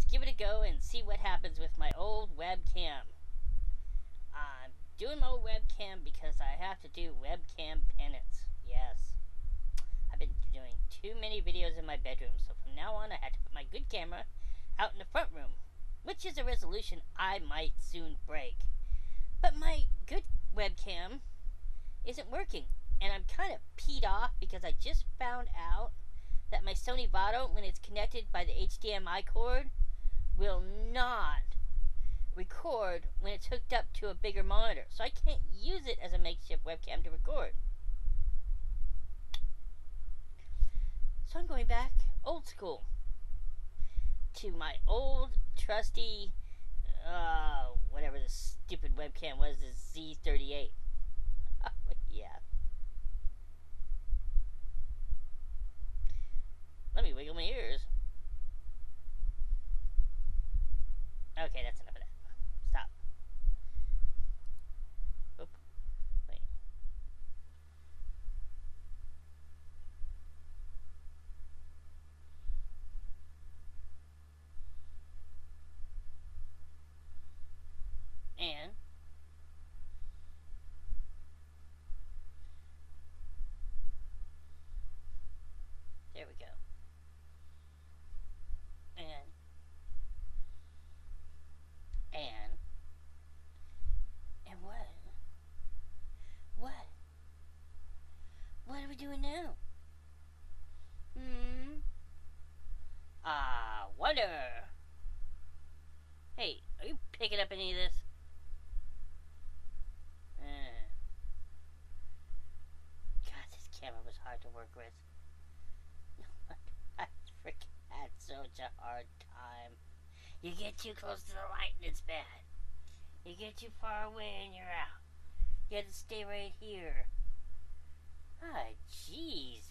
let's give it a go and see what happens with my old webcam. I'm doing my old webcam because I have to do webcam penance. Yes. I've been doing too many videos in my bedroom, so from now on I have to put my good camera out in the front room, which is a resolution I might soon break. But my good webcam isn't working, and I'm kind of peed off because I just found out that my Sony Vaio, when it's connected by the HDMI cord, will not record when it's hooked up to a bigger monitor. So I can't use it as a makeshift webcam to record. So I'm going back old school to my old trusty, uh, whatever the stupid webcam was, the Z38. Okay, that's enough of that. Stop. Oop. Wait. And there we go. And and and what? What? What are we doing now? Hmm. Ah, wonder. Hey, are you picking up any of this? Uh. God, this camera was hard to work with. I freaking had such a hard time. You get too close to the light and it's bad. You get too far away and you're out. You have to stay right here. Ah, jeez.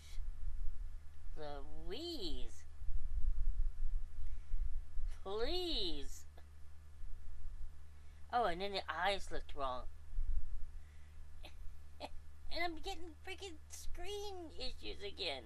Louise. Please. Oh, and then the eyes looked wrong. and I'm getting freaking screen issues again.